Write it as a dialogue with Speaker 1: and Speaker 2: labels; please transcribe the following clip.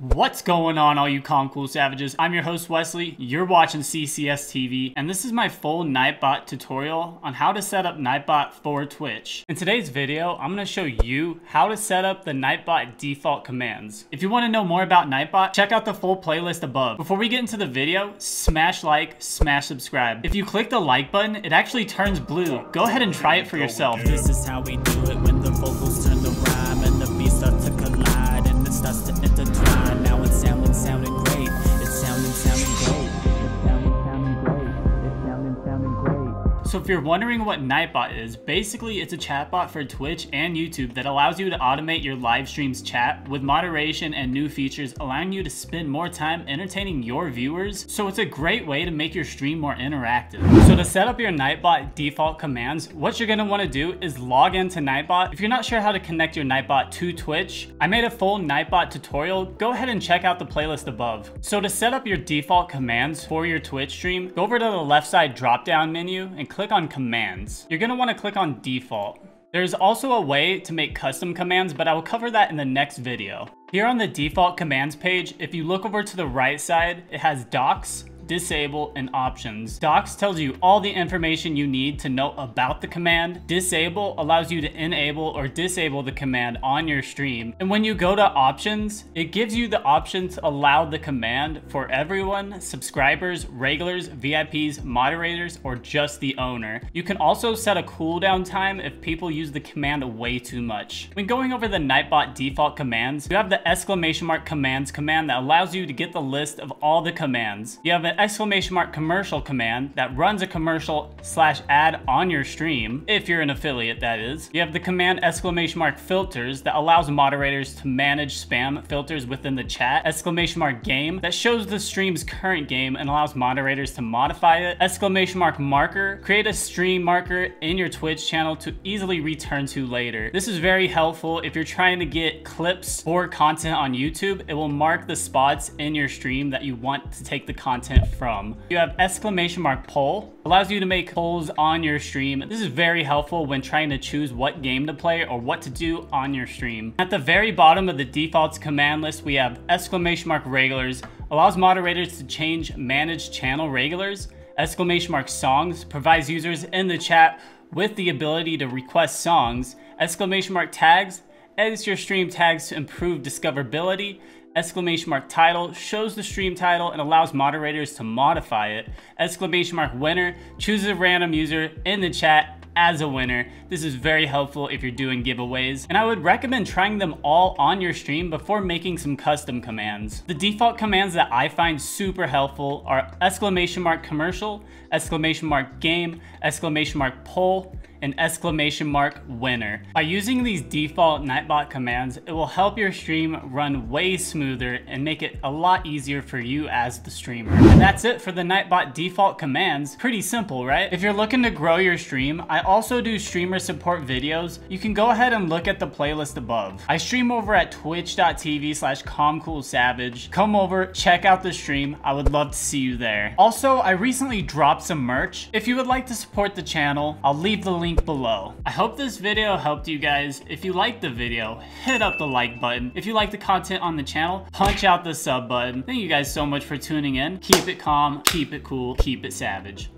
Speaker 1: What's going on all you calm cool savages? I'm your host Wesley, you're watching CCS TV, and this is my full Nightbot tutorial on how to set up Nightbot for Twitch. In today's video, I'm going to show you how to set up the Nightbot default commands. If you want to know more about Nightbot, check out the full playlist above. Before we get into the video, smash like, smash subscribe. If you click the like button, it actually turns blue. Go ahead and try it for yourself.
Speaker 2: This is how we do it when the vocals turn
Speaker 1: if you're wondering what Nightbot is, basically it's a chatbot for Twitch and YouTube that allows you to automate your live streams chat with moderation and new features allowing you to spend more time entertaining your viewers. So it's a great way to make your stream more interactive. So to set up your Nightbot default commands, what you're gonna wanna do is log into Nightbot. If you're not sure how to connect your Nightbot to Twitch, I made a full Nightbot tutorial. Go ahead and check out the playlist above. So to set up your default commands for your Twitch stream, go over to the left side drop down menu and click on commands. You're gonna wanna click on default. There's also a way to make custom commands, but I will cover that in the next video. Here on the default commands page, if you look over to the right side, it has docs, disable, and options. Docs tells you all the information you need to know about the command. Disable allows you to enable or disable the command on your stream. And when you go to options, it gives you the option to allow the command for everyone, subscribers, regulars, VIPs, moderators, or just the owner. You can also set a cooldown time if people use the command way too much. When going over the Nightbot default commands, you have the exclamation mark commands command that allows you to get the list of all the commands. You have an exclamation mark commercial command that runs a commercial slash ad on your stream, if you're an affiliate that is. You have the command exclamation mark filters that allows moderators to manage spam filters within the chat. Exclamation mark game that shows the stream's current game and allows moderators to modify it. Exclamation mark marker, create a stream marker in your Twitch channel to easily return to later. This is very helpful if you're trying to get clips or content on YouTube. It will mark the spots in your stream that you want to take the content from. You have exclamation mark poll, allows you to make polls on your stream. This is very helpful when trying to choose what game to play or what to do on your stream. At the very bottom of the defaults command list, we have exclamation mark regulars, allows moderators to change manage channel regulars. Exclamation mark songs provides users in the chat with the ability to request songs. Exclamation mark tags edits your stream tags to improve discoverability exclamation mark title shows the stream title and allows moderators to modify it. Exclamation mark winner chooses a random user in the chat as a winner. This is very helpful if you're doing giveaways, and I would recommend trying them all on your stream before making some custom commands. The default commands that I find super helpful are exclamation mark commercial, exclamation mark game, exclamation mark poll, and exclamation mark winner. By using these default Nightbot commands, it will help your stream run way smoother and make it a lot easier for you as the streamer. And that's it for the Nightbot default commands. Pretty simple, right? If you're looking to grow your stream, I also do streamer support videos. You can go ahead and look at the playlist above. I stream over at twitch.tv slash calmcoolsavage. Come over, check out the stream. I would love to see you there. Also, I recently dropped some merch. If you would like to support the channel, I'll leave the link below. I hope this video helped you guys. If you liked the video, hit up the like button. If you like the content on the channel, punch out the sub button. Thank you guys so much for tuning in. Keep it calm, keep it cool, keep it savage.